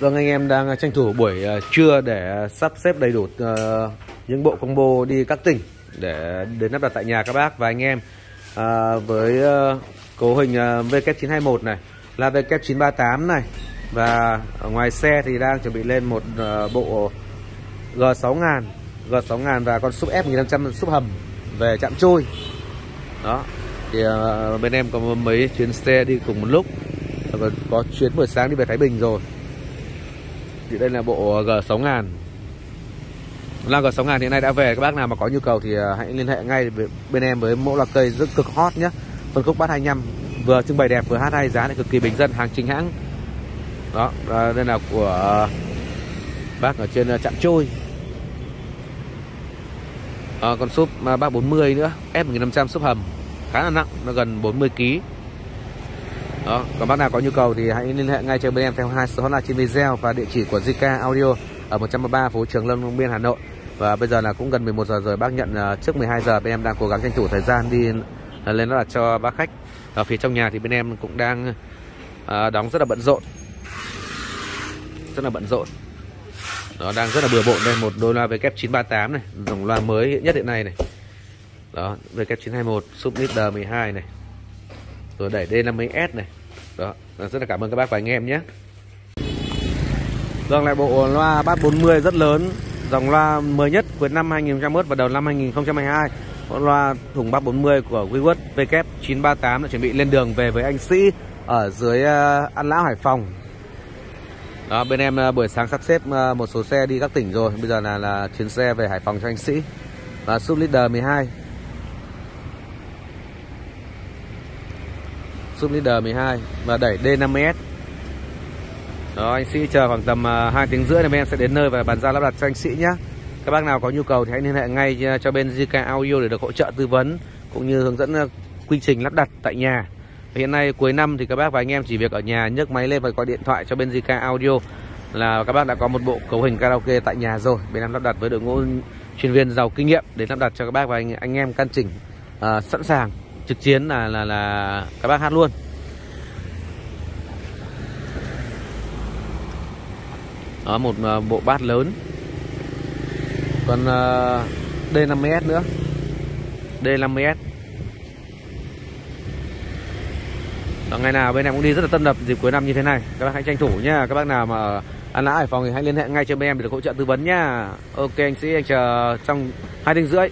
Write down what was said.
Vâng anh em đang tranh thủ buổi ờ, trưa để ờ, sắp xếp đầy đủ ờ, những bộ combo đi các tỉnh để đến lắp đặt tại nhà các bác. Và anh em à, với cấu hình VK921 này là VK938 này và ở ngoài xe thì đang chuẩn bị lên một bộ G6000 G6000 và con súp F1500 súp hầm về chạm trôi đó thì uh, bên em có mấy chuyến xe đi cùng một lúc. Và có chuyến buổi sáng đi về Thái Bình rồi thì đây là bộ G6000 loa G6000 hiện nay đã về. Các bác nào mà có nhu cầu thì ờ, hãy liên hệ ngay bên em với mẫu loa cây rất cực hot nhé phân khúc bát 25 vừa trưng bày đẹp vừa hát hay giá lại cực kỳ bình dân hàng chính hãng. Đó đây là của ờ, bác ở trên uh, trạm trôi. À, còn súp uh, bác 40 nữa. F1500 súp hầm. Khá là nặng nó gần 40 kg đó, còn bác nào có nhu cầu thì hãy liên hệ ngay cho bên em theo hai số hotline trên video và địa chỉ của Zika Audio ở 133 phố Trường Lâm, Long Biên, Hà Nội. Và bây giờ là cũng gần 11 giờ rồi, bác nhận ờ, trước 12 giờ bên em đang cố gắng tranh thủ thời gian đi ờ, lên đó là cho bác khách. Ở phía trong nhà thì bên em cũng đang ờ, đóng rất là bận rộn. Rất là bận rộn. Nó đang rất là bừa bộn đây, một đôi loa VK 938 này, dòng loa mới nhất hiện nay này. Đó VK 921 sub leader 12 này rồi đẩy D50S này. Đó rất là cảm ơn các bác và anh em nhé. Vâng lại bộ loa bát 40 rất lớn Dòng loa mới nhất cuối năm 2021 và đầu năm 2022 Con loa thùng bát 40 của Wewood WK938 đã chuẩn bị lên đường về với anh Sĩ Ở dưới ờ, An Lão Hải Phòng. Đó, bên em ờ, buổi sáng sắp xếp ờ, một số xe đi các tỉnh rồi. Bây giờ là, là chuyến xe về Hải Phòng cho anh Sĩ. Và Sub Leader 12 Sub Leader 12 Và đẩy D50S đó anh sĩ chờ khoảng tầm à, 2 tiếng rưỡi thì em sẽ đến nơi và bàn giao lắp đặt cho anh sĩ nhé các bác nào có nhu cầu thì hãy liên hệ ngay à, cho bên JK Audio để được hỗ trợ tư vấn cũng như hướng dẫn à, quy trình lắp đặt tại nhà. Hiện nay cuối năm thì các bác và anh em chỉ việc ở nhà nhấc máy lên và gọi điện thoại cho bên JK Audio là các bác đã có một bộ cấu hình karaoke tại nhà rồi bên em lắp đặt với đội ngũ chuyên viên giàu kinh nghiệm để lắp đặt cho các bác và anh, anh em căn chỉnh uh, sẵn sàng trực chiến là là là các bác hát luôn. Đó một ờ, bộ bát lớn. Còn ờ, uh, D50S nữa. D50S đó, ngày nào bên em cũng đi rất là tân đập dịp cuối năm như thế này. Các bác hãy tranh thủ nhá. Các bác nào mà ăn An Lã Hải Phòng thì hãy liên hệ ngay cho bên em để được hỗ trợ tư vấn nhá. Ok anh sĩ anh chờ trong hai tiếng rưỡi.